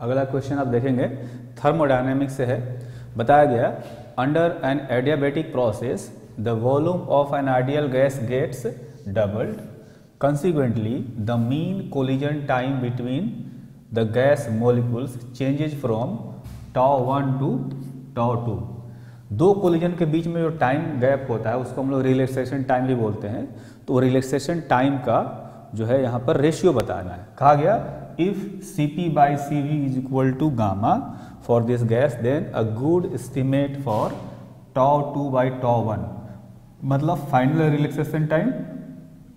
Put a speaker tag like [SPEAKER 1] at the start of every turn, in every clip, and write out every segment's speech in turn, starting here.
[SPEAKER 1] अगला क्वेश्चन आप देखेंगे थर्मोडायनेमिक्स से है। बताया गया under an adiabatic process the volume of an ideal gas gets doubled consequently, the mean collision time between the gas molecules changes from tau 1 to tau 2 दो collision के बीच में जो टाइम गैप होता है, उसको हम लोग रिलैक्सेशन टाइम भी बोलते हैं। तो रिलैक्सेशन टाइम का जो है यहाँ पर रेशियो बताना है। कहा गया if C P by C V is equal to gamma for this gas then a good estimate for tau two by tau one मतलब फाइनल रिलैक्सेशन टाइम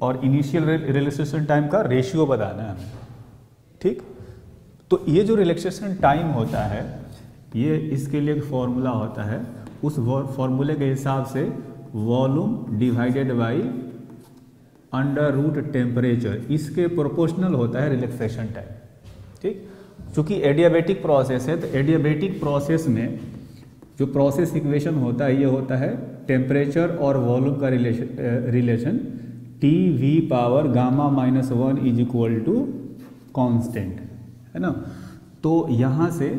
[SPEAKER 1] और इनिशियल रिलैक्सेशन टाइम का रेशियो बताना है ठीक? तो ये जो रिलैक्सेशन टाइम होता है, ये इसके लिए एक फॉर्मूला होता है। उस फॉर्मूले के हिसाब से volume divided by under root temperature इसके प्रोपोर्शनल होता है रिलैक्सेशन टाइम ठीक? चूँकि एडियाबेटिक प्रोसेस है तो एडियाबेटिक प्रोसेस में जो प्रोसेस इक्वेशन होता है, ये होता है टेम्परेचर और वॉल्यूम का relation relation T V power gamma minus one is equal to constant है ना? तो यहाँ से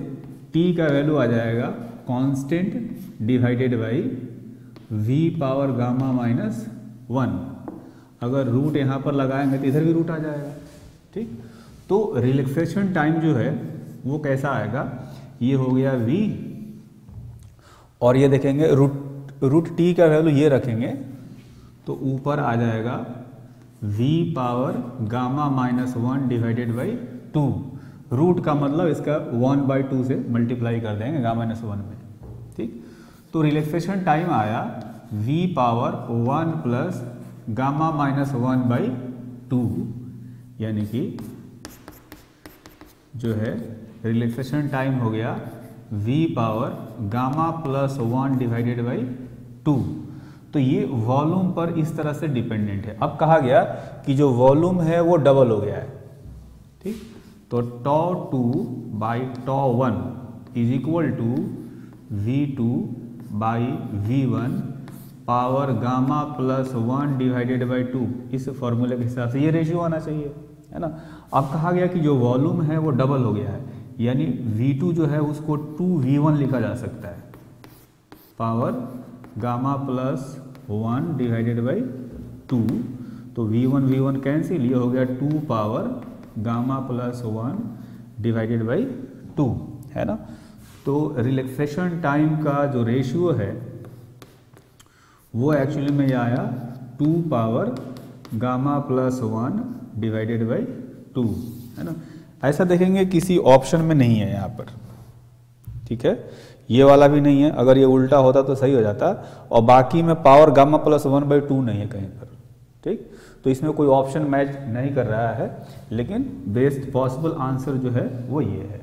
[SPEAKER 1] टी का वैल्यू आ जाएगा constant divided by V power gamma minus one अगर रूट यहाँ पर लगाएँगे तो इधर भी रूट आ जाएगा, ठीक? तो रिलैक्सेशन टाइम जो है, वो कैसा आएगा? ये हो गया v और ये देखेंगे रूट रूट टी का वैल्यू ये रखेंगे तो ऊपर आ जाएगा v power gamma minus one divided by two root का मतलब इसका वन बाई टू से मल्टीप्लाई कर देंगे गामा माइनस वन में, ठीक? तो रिलैक्सेशन टाइम आया v power one plus gamma minus one by two, यानी कि जो है रिलैक्सेशन टाइम हो गया v power gamma plus one divided by two तो ये वॉल्यूम पर इस तरह से डिपेंडेंट है। अब कहा गया कि जो वॉल्यूम है, वो डबल हो गया है। ठीक? तो tau two by tau one is equal to V two by V one power gamma plus one divided by two इस फॉर्मूले के हिसाब से ये रेशियो आना चाहिए, है ना? अब कहा गया कि जो वॉल्यूम है वो डबल हो गया है, यानी V2 जो है उसको 2V1 लिखा जा सकता है। Power gamma plus one divided by two तो V1 V1 कैंसिल ये हो गया two power gamma plus one divided by two, है ना? तो रिलैक्सेशन टाइम का जो रेशियो है वो एक्चुअली में यह आया two power gamma plus one divided by two है ना? ऐसा देखेंगे किसी ऑप्शन में नहीं है यहाँ पर, ठीक है? ये वाला भी नहीं है, अगर ये उल्टा होता तो सही हो जाता, और बाकी में power gamma plus one by two नहीं है कहीं पर, ठीक? तो इसमें कोई ऑप्शन मैच नहीं कर रहा है, लेकिन बेस्ट पॉसिबल आंसर जो है वो ये है।